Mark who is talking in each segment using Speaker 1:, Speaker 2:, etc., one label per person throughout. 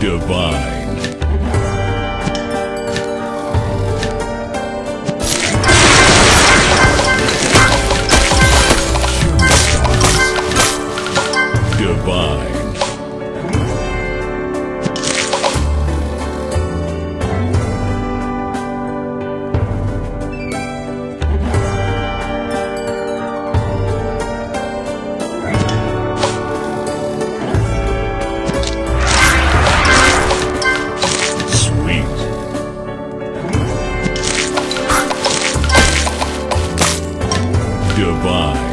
Speaker 1: divine. Divine.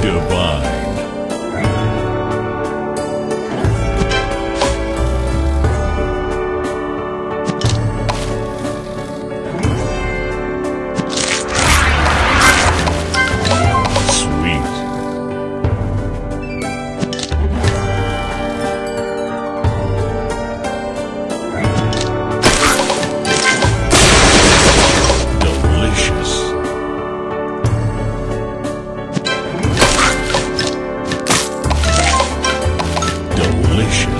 Speaker 1: divine. Malaysia.